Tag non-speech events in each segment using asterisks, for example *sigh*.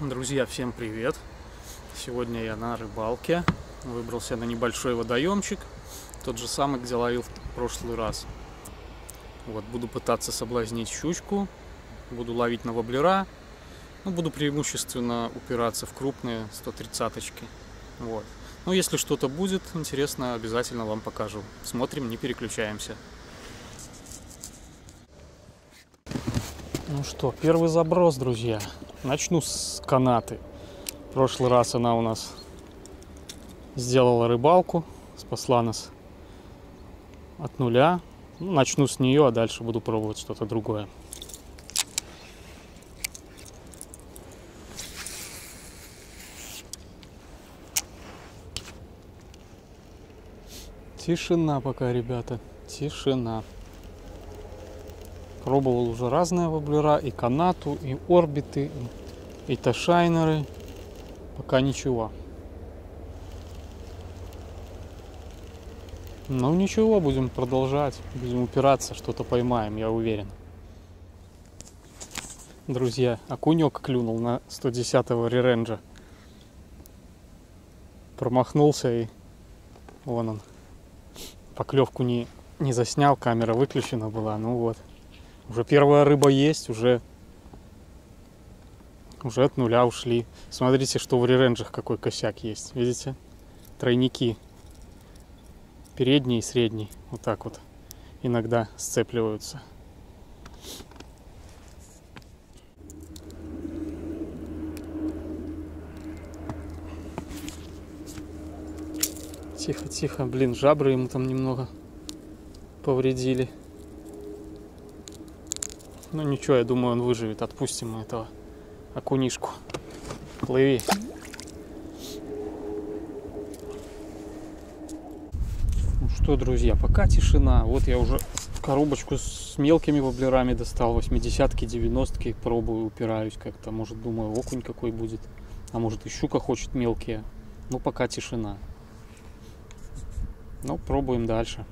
Друзья, всем привет! Сегодня я на рыбалке. Выбрался на небольшой водоемчик. Тот же самый, где ловил в прошлый раз. Вот, буду пытаться соблазнить щучку. Буду ловить на воблера. Ну, буду преимущественно упираться в крупные 130-очки. Вот. Ну, если что-то будет интересно, обязательно вам покажу. Смотрим, не переключаемся. Ну что, первый заброс, друзья. Начну с канаты. В прошлый раз она у нас сделала рыбалку, спасла нас от нуля. Ну, начну с нее, а дальше буду пробовать что-то другое. Тишина пока, ребята, тишина. Пробовал уже разные воблера, и канату, и орбиты, ташайнеры. Пока ничего. Ну ничего, будем продолжать, будем упираться, что-то поймаем, я уверен. Друзья, окунек клюнул на 110-го реренджа. Промахнулся и вон он. Поклевку не, не заснял, камера выключена была, ну вот. Уже первая рыба есть, уже, уже от нуля ушли. Смотрите, что в реренджах какой косяк есть. Видите? Тройники. Передний и средний. Вот так вот иногда сцепливаются. Тихо, тихо. Блин, жабры ему там немного повредили. Ну ничего, я думаю, он выживет. Отпустим мы этого окунишку. Плыви. Ну что, друзья, пока тишина. Вот я уже коробочку с мелкими воблерами достал. 80-ки, 90-ки. Пробую, упираюсь как-то. Может, думаю, окунь какой будет. А может, и щука хочет мелкие. Ну, пока тишина. Ну, пробуем дальше.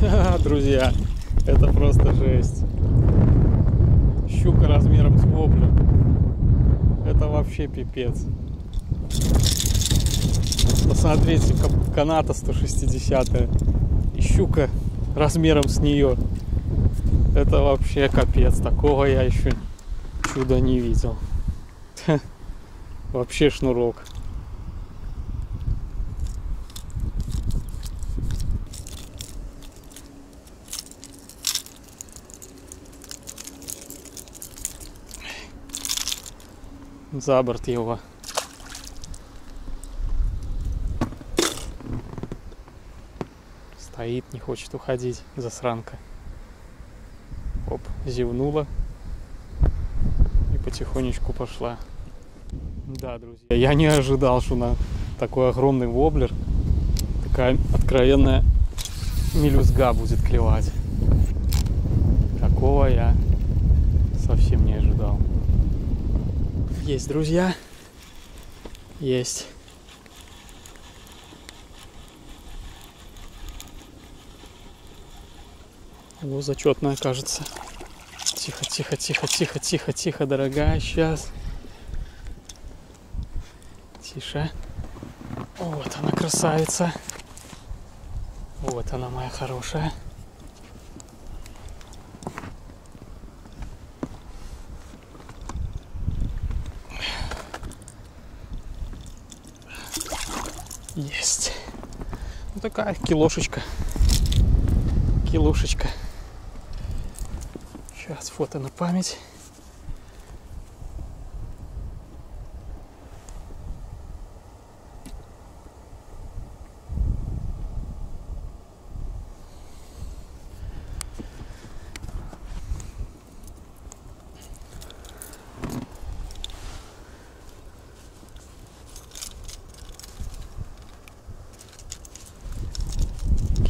*laughs* Друзья, это просто жесть. Щука размером с воблю. Это вообще пипец. Посмотрите, каната 160 и щука размером с нее. Это вообще капец. Такого я еще чуда не видел. *laughs* Вообще шнурок. За борт его. Стоит, не хочет уходить, засранка. Оп, зевнула и потихонечку пошла. Да, друзья, я не ожидал, что на такой огромный воблер такая откровенная мелюзга будет клевать. Такого я совсем не ожидал. Есть, друзья. Есть. О, зачетная, кажется. Тихо, тихо, тихо, тихо, тихо, тихо, дорогая. Сейчас. Тише. Вот она, красавица. Вот она, моя хорошая. Есть. Ну такая килошечка. Килошечка. Сейчас фото на память.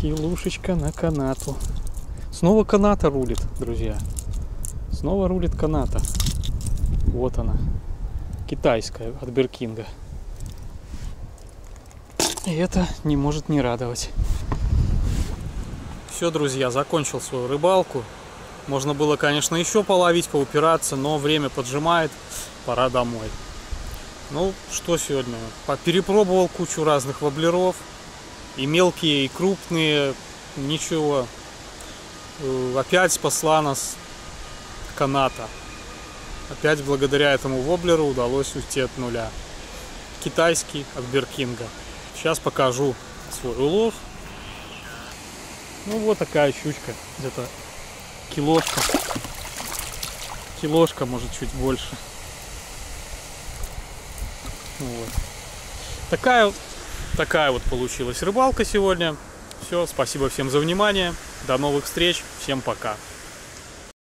Килушечка на канату. Снова каната рулит, друзья. Снова рулит каната. Вот она. Китайская от Беркинга. И это не может не радовать. Все, друзья, закончил свою рыбалку. Можно было, конечно, еще половить, поупираться, но время поджимает, пора домой. Ну, что сегодня? Перепробовал кучу разных воблеров, и мелкие, и крупные, ничего. Э, опять спасла нас каната. Опять благодаря этому воблеру удалось уйти от нуля. Китайский от Беркинга. Сейчас покажу свой улов. Ну вот такая щучка, где-то килошка. Килошка, может чуть больше. Вот. Такая, такая вот получилась рыбалка сегодня. Все, спасибо всем за внимание. До новых встреч. Всем пока.